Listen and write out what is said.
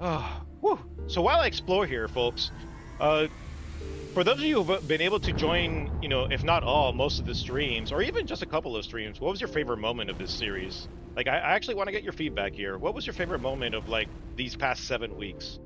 Oh, whew. So while I explore here, folks, uh, for those of you who've been able to join, you know, if not all, most of the streams, or even just a couple of streams, what was your favorite moment of this series? Like, I, I actually want to get your feedback here. What was your favorite moment of like these past seven weeks?